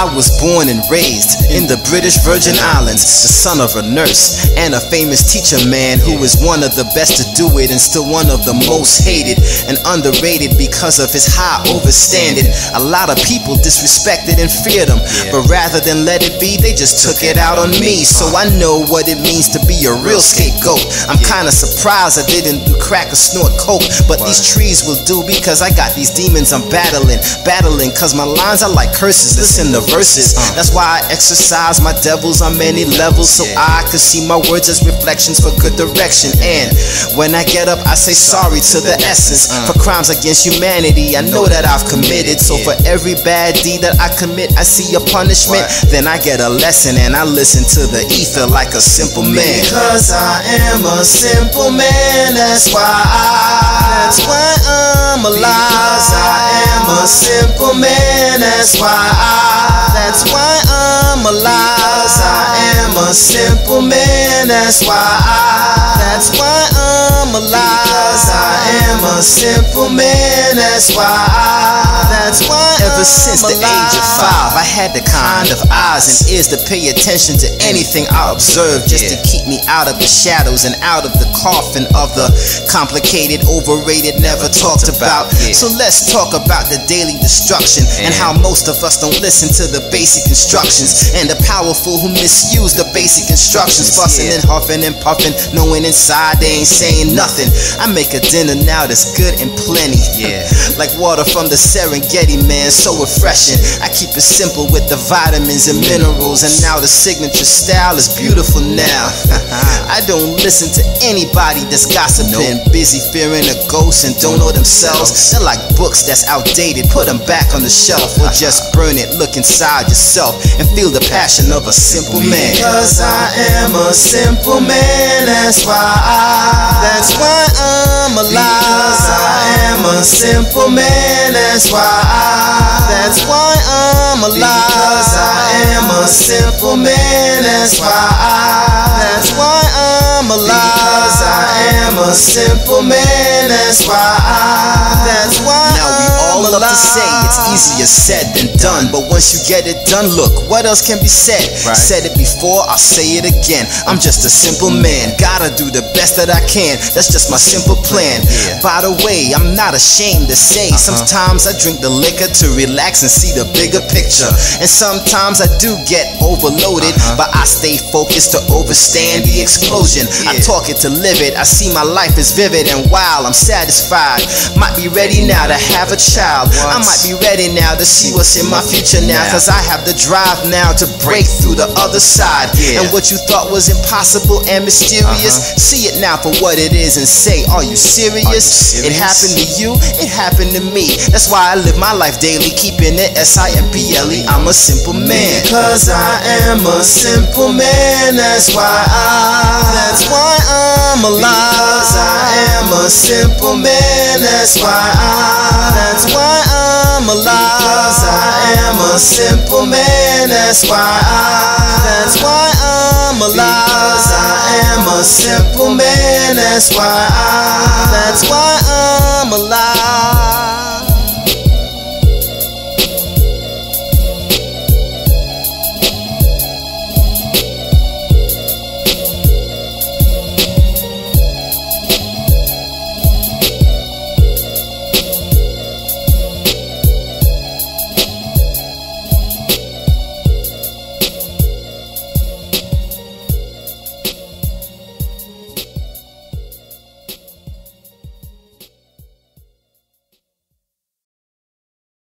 I was born and raised in the British Virgin Islands, the son of a nurse and a famous teacher man who is one of the best to do it and still one of the most hated and underrated because of his high overstanding. A lot of people disrespected and feared him, but rather than let it be, they just took it out on me. So I know what it means to be a real scapegoat. I'm kinda surprised I didn't do crack or snort coke, but these trees will do because I got these demons I'm battling, battling, cause my lines are like curses. Listen to verses. Uh. That's why I exercise my devils on many levels so I could see my words as reflections for good direction. And when I get up, I say sorry to the essence uh. for crimes against humanity. I know that I've committed. So for every bad deed that I commit, I see a punishment. Then I get a lesson and I listen to the ether like a simple man. Because I am a simple man, that's why I. That's why I'm alive. A simple man, that's why I. That's why I'm alive. Because I am a simple man, that's why I. That's why I'm alive. Because I am a simple man, that's why I. Ever since the age of five, I had the kind of eyes and ears to pay attention to anything I observed, just to keep me out of the shadows and out of the coffin of the complicated, overrated, never talked about. So let's talk about the daily destruction and how most of us don't listen to the basic instructions. And the powerful who misuse the basic instructions, fussing and huffing and puffing, knowing inside they ain't saying nothing. I make a dinner now that's good and plenty, yeah, like water from the Serengeti, man, so refreshing. I keep it simple with the vitamins and minerals, and now the signature style is beautiful now. I don't listen to anybody that's gossiping, busy fearing a ghost and don't know themselves. They're like books that's outdated, put them back on the shelf, or uh-huh. just burn it, look inside yourself, and feel the passion of a simple man. Because I am a simple man, that's why I. That's why I'm alive. Because I am a simple man, that's why I. That's why I'm alive. Because I am a simple man, that's why I. That's why I'm alive. Because I am a simple man, that's why I. That's why now we all love to say it's easier said than done, but once you get it done, look what else can be said. Said it before, I'll say it again. I'm just a simple man, gotta do the best that I can. That's just my simple plan. Yeah. By the way, I'm not ashamed to say uh-huh. sometimes I drink the liquor to relax and see the bigger picture, and sometimes I do get overloaded, uh-huh. but I stay focused to overstand the explosion. I talk it to live it. I see my life is vivid and wild. I'm satisfied. Might be ready now to have a child. I might be ready now to see what's in my future now. Cause I have the drive now to break through the other side. And what you thought was impossible and mysterious, uh-huh. see it now for what it is and say, Are you serious? It happened to you, it happened to me. That's why I live my life daily, keeping it S I M P L E. I'm a simple man. Because I am a simple man, that's why I. That's why I'm alive. Simple man, that's why I. That's why I'm alive. Because I am a simple man, that's why I. That's why I'm alive. Because I am a simple man, that's why I.